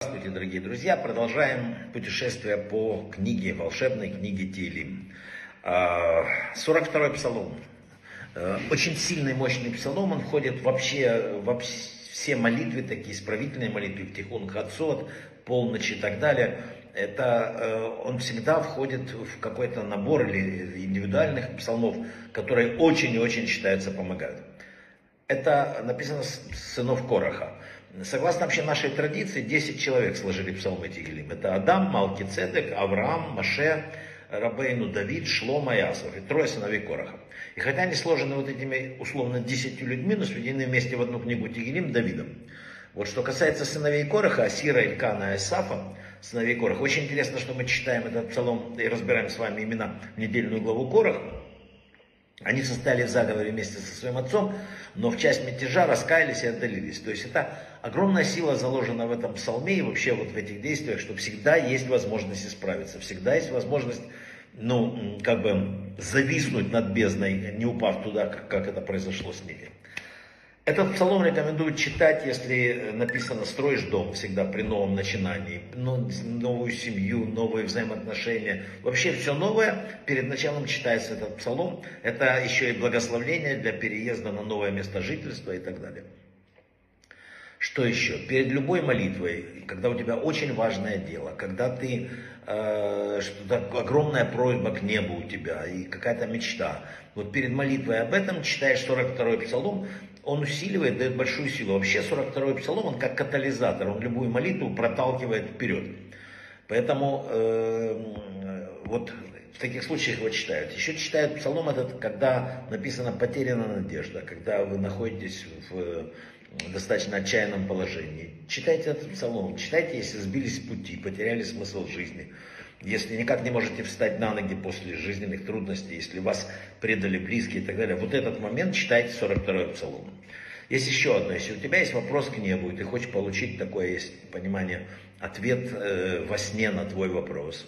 Здравствуйте, дорогие друзья. Продолжаем путешествие по книге, волшебной книге Тилим. 42-й псалом. Э, очень сильный, мощный псалом. Он входит вообще во все молитвы, такие исправительные молитвы, в Тихун Хацот, полночь и так далее. Это э, он всегда входит в какой-то набор или индивидуальных псалмов, которые очень и очень считаются помогают. Это написано сынов Короха. Согласно вообще нашей традиции, 10 человек сложили псалмы Тигелим. Это Адам, Малкицедек, Авраам, Маше, Рабейну, Давид, Шлома и Асов. И трое сыновей Короха. И хотя они сложены вот этими условно 10 людьми, но сведены вместе в одну книгу Тигелим Давидом. Вот что касается сыновей Короха, Асира, Илькана и Асафа, сыновей Короха, очень интересно, что мы читаем этот псалом и разбираем с вами имена в недельную главу Короха. Они состояли в заговоре вместе со своим отцом, но в часть мятежа раскаялись и отдалились. То есть это огромная сила заложена в этом псалме и вообще вот в этих действиях, что всегда есть возможность исправиться, всегда есть возможность, ну, как бы зависнуть над бездной, не упав туда, как, как это произошло с ними. Этот псалом рекомендуют читать, если написано «строишь дом» всегда при новом начинании, ну, новую семью, новые взаимоотношения. Вообще все новое, перед началом читается этот псалом. Это еще и благословление для переезда на новое место жительства и так далее. Что еще? Перед любой молитвой, когда у тебя очень важное дело, когда ты э, что-то огромная просьба к небу у тебя и какая-то мечта, вот перед молитвой об этом читаешь 42-й псалом, он усиливает, дает большую силу. Вообще 42-й псалом, он как катализатор, он любую молитву проталкивает вперед. Поэтому э, вот в таких случаях его читают. Еще читают псалом этот, когда написано «потеряна надежда», когда вы находитесь в достаточно отчаянном положении. Читайте этот псалом, читайте, если сбились с пути, потеряли смысл жизни, если никак не можете встать на ноги после жизненных трудностей, если вас предали близкие и так далее. Вот этот момент читайте 42-й псалом. Есть еще одно, если у тебя есть вопрос к небу, и ты хочешь получить такое, есть понимание, ответ э, во сне на твой вопрос,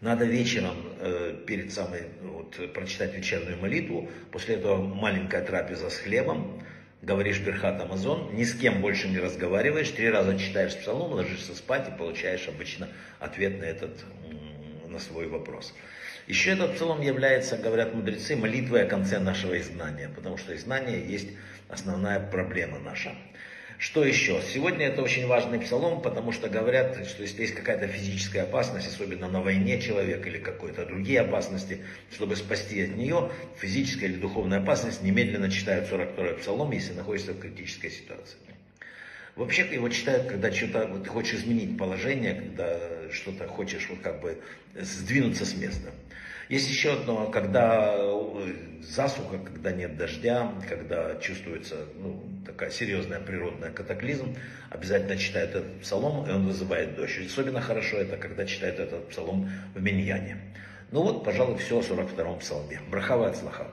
надо вечером э, перед самой, вот, прочитать вечернюю молитву, после этого маленькая трапеза с хлебом, говоришь Берхат Амазон, ни с кем больше не разговариваешь, три раза читаешь псалом, ложишься спать и получаешь обычно ответ на этот, на свой вопрос. Еще этот псалом является, говорят мудрецы, молитвой о конце нашего изгнания, потому что изгнание есть основная проблема наша. Что еще? Сегодня это очень важный псалом, потому что говорят, что если есть какая-то физическая опасность, особенно на войне человек или какой-то другие опасности, чтобы спасти от нее, физическая или духовная опасность, немедленно читают 42-й псалом, если находится в критической ситуации. Вообще его читают, когда что-то вот, хочешь изменить положение, когда что-то хочешь вот как бы сдвинуться с места. Есть еще одно, когда э, засуха, когда нет дождя, когда чувствуется ну, такая серьезная природная катаклизм, обязательно читают этот псалом, и он вызывает дождь. Особенно хорошо это, когда читают этот псалом в Миньяне. Ну вот, пожалуй, все о 42-м псалме. Брахава от слаха.